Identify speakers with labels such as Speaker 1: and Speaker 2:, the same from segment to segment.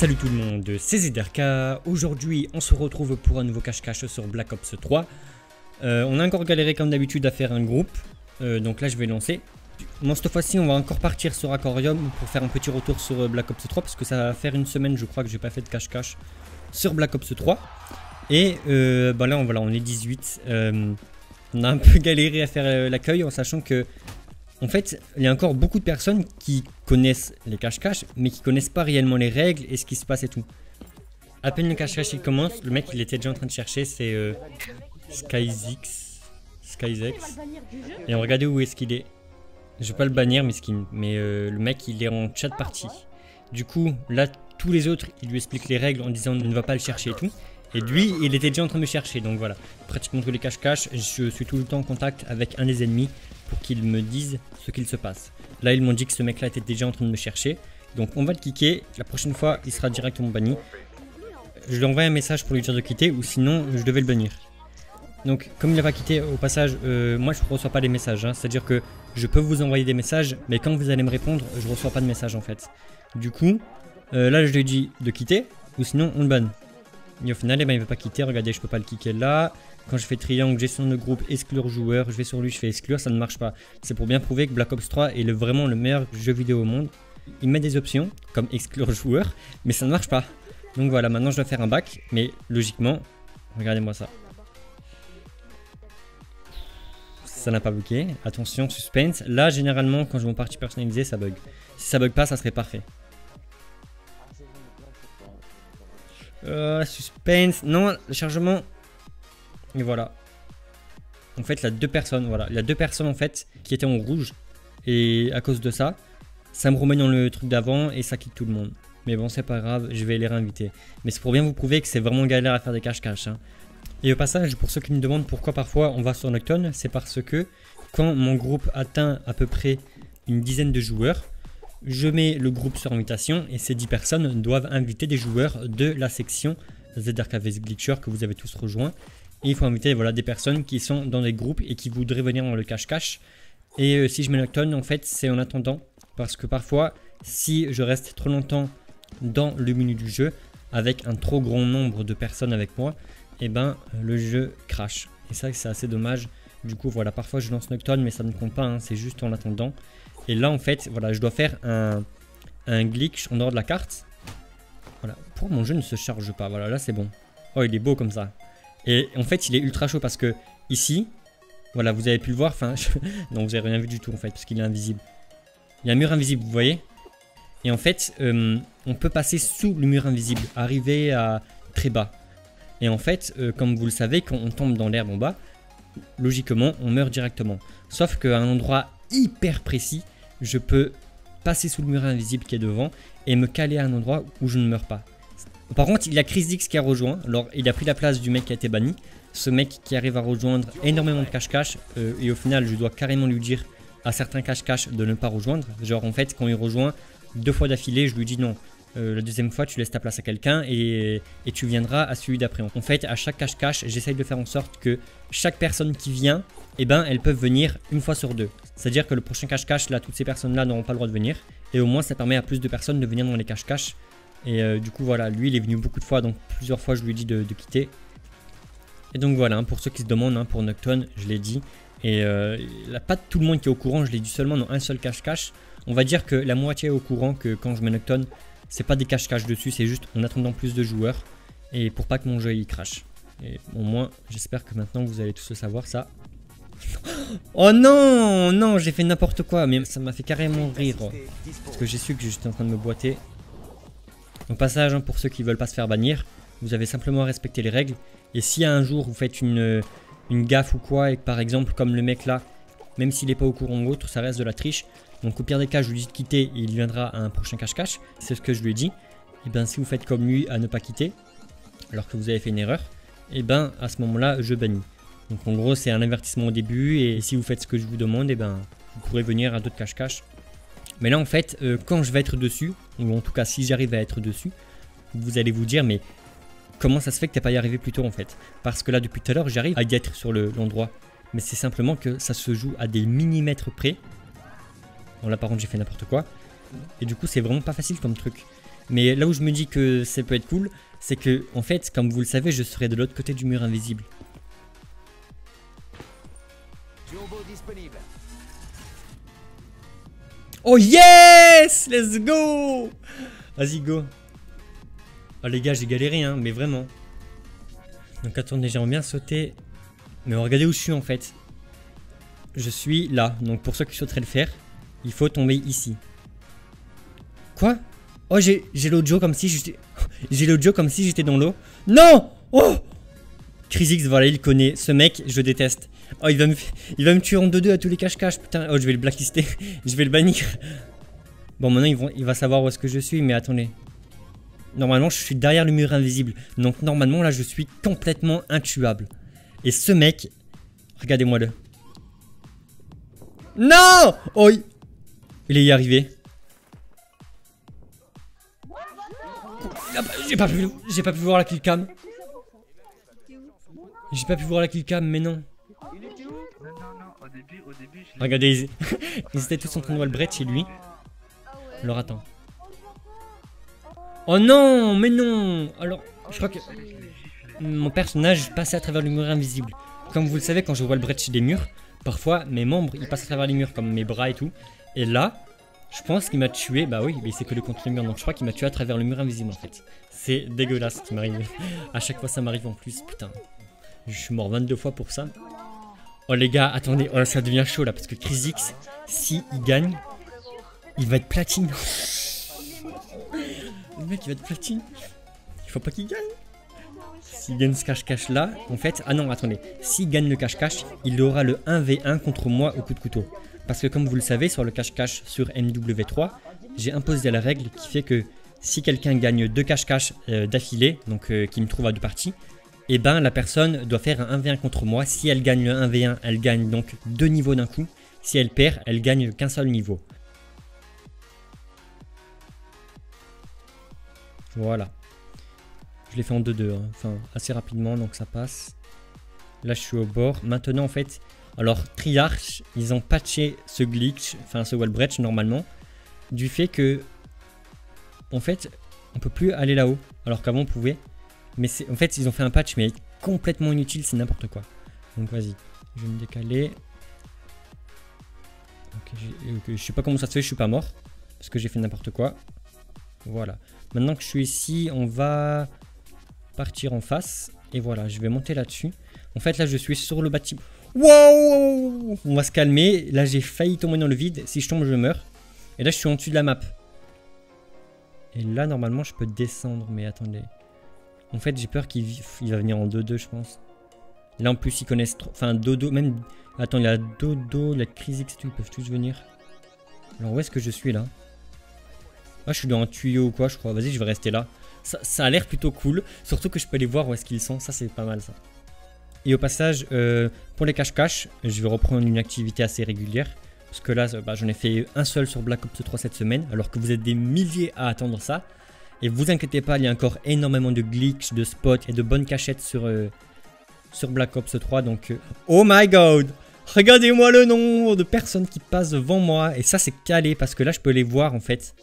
Speaker 1: Salut tout le monde, c'est ZRK. Aujourd'hui, on se retrouve pour un nouveau cache-cache sur Black Ops 3. Euh, on a encore galéré comme d'habitude à faire un groupe, euh, donc là je vais lancer. Bon, cette fois-ci, on va encore partir sur Aquarium pour faire un petit retour sur euh, Black Ops 3 parce que ça va faire une semaine, je crois, que j'ai pas fait de cache-cache sur Black Ops 3. Et bah là, on, voilà, on est 18. on a un peu galéré à faire l'accueil en sachant que en fait, il y a encore beaucoup de personnes qui connaissent les cache-cache, mais qui connaissent pas réellement les règles et ce qui se passe et tout. À peine le cache-cache il commence, le mec il était déjà en train de chercher, c'est euh, Skyzix. Skyzex. Et on regardait où est-ce qu'il est. Je vais pas le bannir, mais euh, le mec il est en chat partie. Du coup, là, tous les autres, il lui expliquent les règles en disant ne va pas le chercher et tout. Et lui, il était déjà en train de me chercher, donc voilà. Pratiquement tous les cache-cache, je suis tout le temps en contact avec un des ennemis pour qu'ils me disent ce qu'il se passe. Là, ils m'ont dit que ce mec-là était déjà en train de me chercher. Donc on va le kicker. La prochaine fois, il sera directement banni. Je lui envoie un message pour lui dire de quitter ou sinon, je devais le bannir. Donc comme il n'a pas quitté au passage, euh, moi je ne reçois pas les messages. Hein. C'est-à-dire que je peux vous envoyer des messages, mais quand vous allez me répondre, je ne reçois pas de message en fait. Du coup, euh, là je lui ai dit de quitter ou sinon on le banne. Et au final, eh ben, il ne veut pas quitter. Regardez, je peux pas le kicker là. Quand je fais triangle, gestion de groupe, exclure joueur, je vais sur lui, je fais exclure, ça ne marche pas. C'est pour bien prouver que Black Ops 3 est le, vraiment le meilleur jeu vidéo au monde. Il met des options, comme exclure joueur, mais ça ne marche pas. Donc voilà, maintenant je dois faire un bac, mais logiquement, regardez-moi ça. Ça n'a pas bloqué. Attention, suspense. Là, généralement, quand je vais en partie personnalisée, ça bug. Si ça bug pas, ça serait parfait. Euh, suspense. Non, le chargement, et voilà. En fait, il y a deux personnes, voilà. Il y a deux personnes en fait qui étaient en rouge. Et à cause de ça, ça me remet dans le truc d'avant et ça quitte tout le monde. Mais bon, c'est pas grave, je vais les réinviter. Mais c'est pour bien vous prouver que c'est vraiment galère à faire des cache-cache. Hein. Et au passage, pour ceux qui me demandent pourquoi parfois on va sur Nocton, c'est parce que quand mon groupe atteint à peu près une dizaine de joueurs, je mets le groupe sur invitation et ces 10 personnes doivent inviter des joueurs de la section ZRKVS Glitcher que vous avez tous rejoint et il faut inviter voilà, des personnes qui sont dans des groupes et qui voudraient venir dans le cache-cache. Et euh, si je mets Nocton, en fait, c'est en attendant. Parce que parfois, si je reste trop longtemps dans le menu du jeu, avec un trop grand nombre de personnes avec moi, et eh ben le jeu crash. Et ça, c'est assez dommage. Du coup, voilà, parfois je lance Nocton, mais ça ne compte pas, hein, c'est juste en attendant. Et là, en fait, voilà, je dois faire un, un glitch en dehors de la carte. Voilà, pourquoi mon jeu ne se charge pas Voilà, là c'est bon. Oh, il est beau comme ça. Et en fait, il est ultra chaud parce que ici, voilà, vous avez pu le voir. Enfin, non, vous n'avez rien vu du tout en fait parce qu'il est invisible. Il y a un mur invisible, vous voyez? Et en fait, euh, on peut passer sous le mur invisible, arriver à très bas. Et en fait, euh, comme vous le savez, quand on tombe dans l'herbe en bas, logiquement, on meurt directement. Sauf qu'à un endroit hyper précis, je peux passer sous le mur invisible qui est devant et me caler à un endroit où je ne meurs pas. Par contre, il y a Chris qui a rejoint. Alors, il a pris la place du mec qui a été banni. Ce mec qui arrive à rejoindre énormément de cache-cache. Euh, et au final, je dois carrément lui dire à certains cache-cache de ne pas rejoindre. Genre, en fait, quand il rejoint deux fois d'affilée, je lui dis non. Euh, la deuxième fois, tu laisses ta place à quelqu'un et, tu viendras à celui d'après. En fait, à chaque cache-cache, j'essaye de faire en sorte que chaque personne qui vient, eh ben, elles peuvent venir une fois sur deux. C'est-à-dire que le prochain cache-cache, là, toutes ces personnes-là n'auront pas le droit de venir. Et au moins, ça permet à plus de personnes de venir dans les cache-cache et euh, du coup, voilà, lui, il est venu beaucoup de fois, donc plusieurs fois, je lui ai dit de, quitter. Et donc voilà, hein, pour ceux qui se demandent, hein, pour Nocton, je l'ai dit. Et euh, a pas tout le monde qui est au courant, je l'ai dit seulement dans un seul cache-cache. On va dire que la moitié est au courant que quand je mets Nocton, c'est pas des cache-cache dessus, c'est juste en attendant plus de joueurs. Et pour pas que mon jeu il crache. Et au moins, j'espère que maintenant vous allez tous le savoir, ça. Oh non Non, j'ai fait n'importe quoi, mais ça m'a fait carrément rire. Parce que j'ai su que j'étais en train de me boiter. Donc passage, hein, pour ceux qui veulent pas se faire bannir, vous avez simplement à respecter les règles. Et si un jour vous faites une, gaffe ou quoi, et par exemple comme le mec là, même s'il n'est pas au courant ou autre, ça reste de la triche. Donc au pire des cas, je lui dis de quitter et il viendra à un prochain cache-cache. C'est ce que je lui ai dit. Et bien si vous faites comme lui à ne pas quitter, alors que vous avez fait une erreur, et ben à ce moment-là, je bannis. Donc en gros, c'est un avertissement au début et si vous faites ce que je vous demande, et ben vous pourrez venir à d'autres cache-cache mais là, en fait, euh, quand je vais être dessus, ou en tout cas si j'arrive à être dessus, vous allez vous dire, mais comment ça se fait que t'es pas y arrivé plus tôt en fait? Parce que là, depuis tout à l'heure, j'arrive à y être sur l'endroit. mais c'est simplement que ça se joue à des millimètres près. Bon là par contre j'ai fait n'importe quoi. Et du coup c'est vraiment pas facile comme truc. Mais là où je me dis que ça peut être cool, c'est que, en fait, comme vous le savez, je serai de l'autre côté du mur invisible. Oh yes Let's go Vas-y, go. Oh les gars, j'ai galéré, hein, mais vraiment. Donc attendez, j'aimerais bien sauter. Mais regardez où je suis en fait. Je suis là. Donc pour ceux qui souhaiteraient le faire, il faut tomber ici. Quoi? Oh, j'ai l'audio comme si j'étais... J'ai l'audio comme si j'étais dans l'eau. Non Oh Crisix, voilà, il connaît. Ce mec, je déteste. Oh, il va me, il va me tuer en 2-2 à tous les cache-cache. Putain, oh, je vais le blacklister. je vais le bannir. Bon, maintenant, il va savoir où est-ce que je suis, mais attendez. Normalement, je suis derrière le mur invisible. Donc, normalement, là, je suis complètement intuable. Et ce mec... Regardez-moi le. Non Oh Il est y arrivé. J'ai pas pu, pas pu voir la killcam. J'ai pas pu voir la killcam, mais non. Regardez, ils, étaient tous en train de Walbrecht chez lui. Alors attends. Oh non, mais non Alors, je crois que mon personnage passait à travers le mur invisible. Comme vous le savez, quand je vois le chez des murs, parfois mes membres ils passent à travers les murs, comme mes bras et tout. Et là, je pense qu'il m'a tué. Bah oui, mais c'est que le contre le mur, donc je crois qu'il m'a tué à travers le mur invisible en fait. C'est dégueulasse ce qui m'arrive. à chaque fois ça m'arrive en plus, putain. Je suis mort 22 fois pour ça. Oh les gars, attendez, oh, ça devient chaud là, parce que Chris si il gagne, il va être platine. le mec il va être platine. Il faut pas qu'il gagne. S'il gagne ce cache-cache là, en fait, ah non, attendez, s'il gagne le cache-cache, il aura le 1v1 contre moi au coup de couteau. Parce que comme vous le savez, sur le cache-cache sur MW3, j'ai imposé la règle qui fait que si quelqu'un gagne deux cache-cache euh, d'affilée, donc euh, qui me trouve à deux parties, et eh ben la personne doit faire un 1v1 contre moi. Si elle gagne le 1v1, elle gagne donc deux niveaux d'un coup. Si elle perd, elle gagne qu'un seul niveau. Voilà. Je l'ai fait en 2-2, hein. enfin assez rapidement, donc ça passe. Là je suis au bord. Maintenant en fait, alors Triarch, ils ont patché ce glitch, enfin ce wall breach normalement, du fait que, en fait, on peut plus aller là-haut, alors qu'avant on pouvait. Mais en fait, ils ont fait un patch, mais complètement inutile, c'est n'importe quoi. Donc vas-y, je vais me décaler. Je sais pas comment ça se fait, je suis pas mort, parce que j'ai fait n'importe quoi. Voilà. Maintenant que je suis ici, on va partir en face. Et voilà, je vais monter là-dessus. En fait, là, je suis sur le bâtiment. Wow On va se calmer. Là, j'ai failli tomber dans le vide. Si je tombe, je meurs. Et là, je suis en dessus de la map. Et là, normalement, je peux descendre. Mais attendez. En fait, j'ai peur qu'il va venir en 2-2, je pense. Là, en plus, ils connaissent trop... Enfin, Dodo, même... Attends, il y a Dodo, la crise X, ils peuvent tous venir. Alors, où est-ce que je suis, là? Ah, je suis dans un tuyau ou quoi, je crois. Vas-y, je vais rester là. Ça, a l'air plutôt cool. Surtout que je peux aller voir où est-ce qu'ils sont. Ça, c'est pas mal, ça. Et au passage, euh, pour les cache-cache, je vais reprendre une activité assez régulière. Parce que là, bah, j'en ai fait un seul sur Black Ops 3 cette semaine, alors que vous êtes des milliers à attendre ça. Et vous inquiétez pas, il y a encore énormément de glitches, de spots et de bonnes cachettes sur, euh, sur Black Ops 3. Donc, euh, oh my god Regardez-moi le nombre de personnes qui passent devant moi. Et ça, c'est calé parce que là, je peux les voir en fait.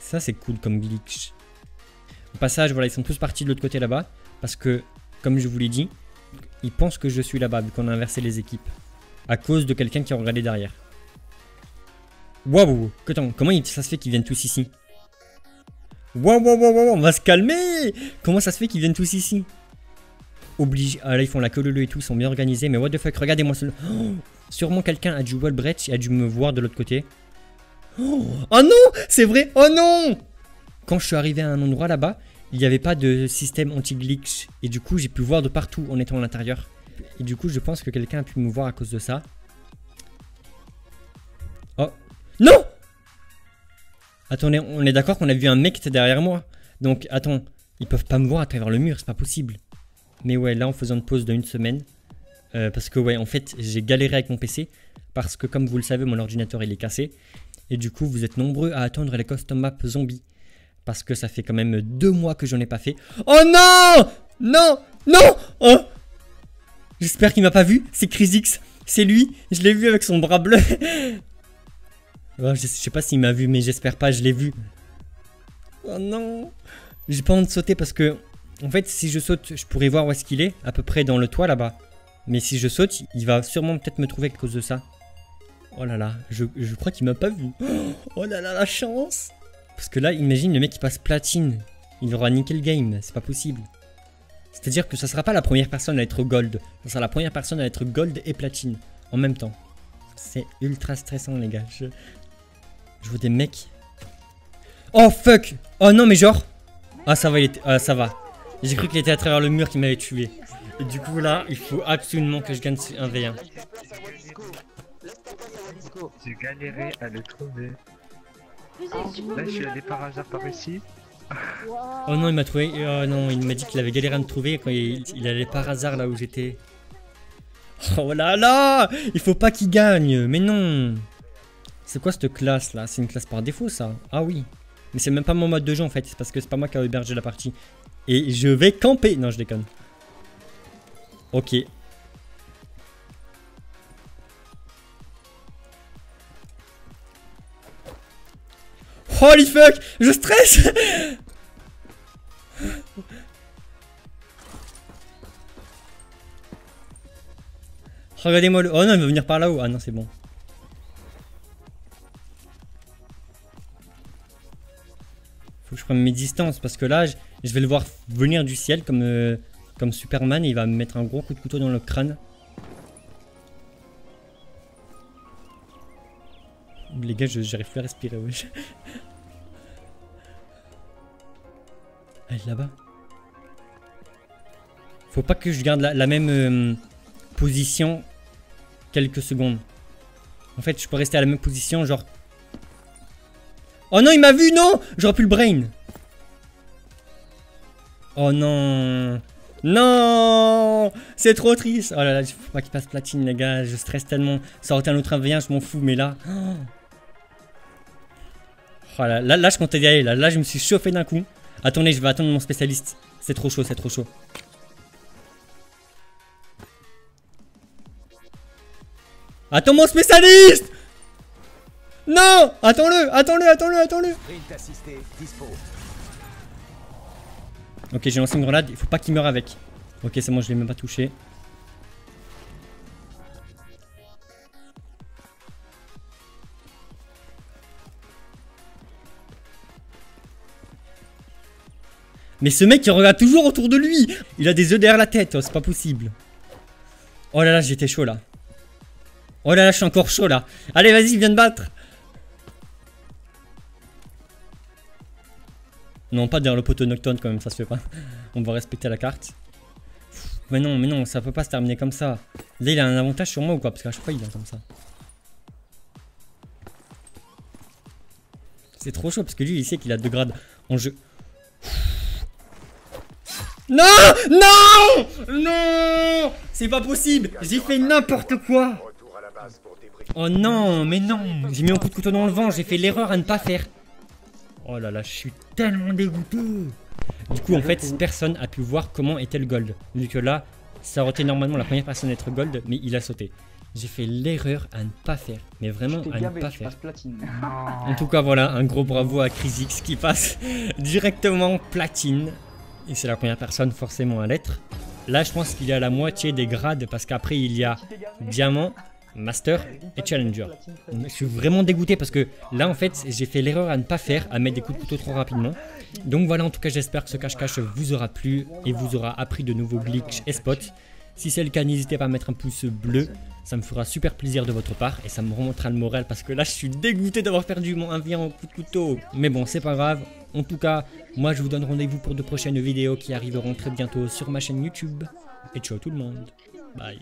Speaker 1: Ça, c'est cool comme glitch. Au passage, voilà, ils sont tous partis de l'autre côté là-bas. Parce que, comme je vous l'ai dit, ils pensent que je suis là-bas, vu qu'on a inversé les équipes. À cause de quelqu'un qui a regardé derrière. Waouh Comment ça se fait qu'ils viennent tous ici? Waouh, waouh, waouh, on va se calmer Comment ça se fait qu'ils viennent tous ici? Oblige. Ah là, ils font la queue et tout, ils sont bien organisés. Mais what the fuck, regardez-moi ce... Sûrement quelqu'un a dû Wallbreach et a dû me voir de l'autre côté. Oh, oh non C'est vrai Oh non quand je suis arrivé à un endroit là-bas, il n'y avait pas de système anti-glitch. Et du coup, j'ai pu voir de partout en étant à l'intérieur. Et du coup, je pense que quelqu'un a pu me voir à cause de ça. Oh. Non Attendez, on est d'accord qu'on a vu un mec derrière moi. Donc, attends, ils peuvent pas me voir à travers le mur, c'est pas possible. Mais ouais, là, en faisant une pause d'une semaine, euh, parce que ouais, en fait, j'ai galéré avec mon PC, parce que comme vous le savez, mon ordinateur, il est cassé. Et du coup, vous êtes nombreux à attendre les custom maps zombies. Parce que ça fait quand même deux mois que j'en ai pas fait. Oh non Non Non Oh J'espère qu'il m'a pas vu. C'est Crisix. C'est lui. Je l'ai vu avec son bras bleu. je sais pas s'il m'a vu, mais j'espère pas. Je l'ai vu. Oh non J'ai pas envie de sauter parce que, en fait, si je saute, je pourrais voir où est-ce qu'il est, à peu près dans le toit là-bas. Mais si je saute, il va sûrement peut-être me trouver à cause de ça. Oh là là, je, je crois qu'il m'a pas vu. Oh là là, la chance Parce que là, imagine le mec qui passe platine. Il aura nickel game, c'est pas possible. C'est-à-dire que ça sera pas la première personne à être gold. Ça sera la première personne à être gold et platine en même temps. C'est ultra stressant, les gars. Je vois des mecs. Oh fuck Oh non, mais genre. Ah, ça va, il était... ah, ça va. J'ai cru qu'il était à travers le mur qui m'avait tué. Et du coup, là, il faut absolument que je gagne un V1.
Speaker 2: J'ai galéré à le trouver. Là, je suis allé par hasard par ici.
Speaker 1: Oh non, il m'a trouvé. Oh non, il m'a dit qu'il avait galéré à me trouver quand il, il allait par hasard là où j'étais. Oh là là Il faut pas qu'il gagne Mais non C'est quoi cette classe là? C'est une classe par défaut ça? Ah oui. Mais c'est même pas mon mode de jeu en fait. C'est parce que c'est pas moi qui ai hébergé la partie. Et je vais camper. Non, je déconne. Ok. Holy fuck Je stresse Regardez-moi le... Oh non, il va venir par là-haut. Ah non, c'est bon. Je prenne mes distances parce que là, je, vais le voir venir du ciel comme, euh, comme Superman et il va me mettre un gros coup de couteau dans le crâne. Les gars, j'arrive plus à respirer. Elle est là-bas. Faut pas que je garde la, même euh, position quelques secondes. En fait, je peux rester à la même position, genre... Oh non, il m'a vu, non J'aurais pu le brain. Oh non Non C'est trop triste Oh là là, il faut pas qu'il passe platine, les gars. Je stresse tellement. Ça aurait été un autre 1 je m'en fous, mais là... Oh là, là, là, je comptais y aller. Là, là, je me suis chauffé d'un coup. Attendez, je vais attendre mon spécialiste. C'est trop chaud, c'est trop chaud. Attends mon spécialiste Non Attends-le Attends-le Attends-le Attends-le Ok, j'ai lancé une grenade. Il faut pas qu'il meure avec. Ok, c'est bon, je l'ai même pas touché. Mais ce mec, il regarde toujours autour de lui. Il a des œufs derrière la tête. Oh, c'est pas possible. Oh là là, j'étais chaud là. Oh là là, je suis encore chaud là. Allez, vas-y, viens de battre. Non, pas derrière le poteau nocturne quand même, ça se fait pas. On va respecter la carte. Mais non, mais non, ça peut pas se terminer comme ça. Là, il a un avantage sur moi ou quoi? Parce qu'à chaque fois, il est comme ça. C'est trop chaud parce que lui, il sait qu'il a deux grades en jeu. Non Non Non C'est pas possible J'ai fait n'importe quoi Oh non, mais non J'ai mis un coup de couteau dans le vent, j'ai fait l'erreur à ne pas faire. Oh là là, je suis tellement dégoûté Du coup, en fait, personne a pu voir comment était le gold. Vu que là, ça aurait été normalement la première personne à être gold, mais il a sauté. J'ai fait l'erreur à ne pas faire, mais vraiment à ne pas faire. En tout cas, voilà, un gros bravo à Crisix qui passe directement platine. Et c'est la première personne forcément à l'être. Là, je pense qu'il est à la moitié des grades parce qu'après, il y a diamant, master et challenger. Je suis vraiment dégoûté parce que là, en fait, j'ai fait l'erreur à ne pas faire, à mettre des coups de couteau trop rapidement. Donc voilà, en tout cas, j'espère que ce cache-cache vous aura plu et vous aura appris de nouveaux glitches et spots. Si c'est le cas, n'hésitez pas à mettre un pouce bleu. Ça me fera super plaisir de votre part et ça me remontera le moral parce que là, je suis dégoûté d'avoir perdu mon 1 en coup de couteau. Mais bon, c'est pas grave. En tout cas, moi, je vous donne rendez-vous pour de prochaines vidéos qui arriveront très bientôt sur ma chaîne YouTube. Et ciao tout le monde. Bye.